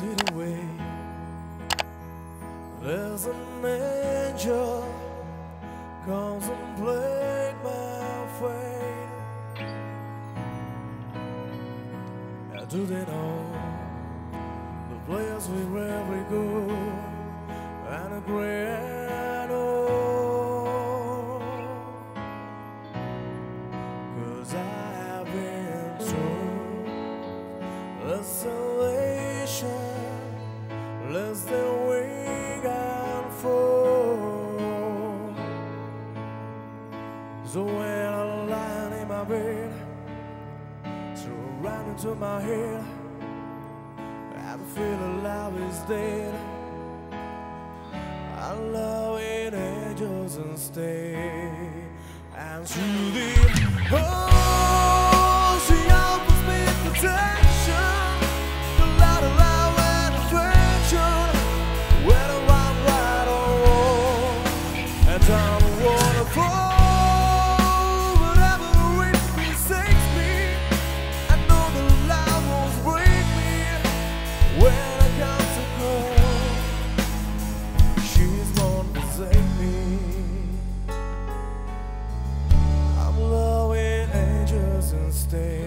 melted away. There's an angel comes and played my fate. How do they know the place where we go and a grand old? Cause I So when I'm lying in my bed, so right into my head, I feel alive is dead. I love it angels instead, and through the. Oh, stay.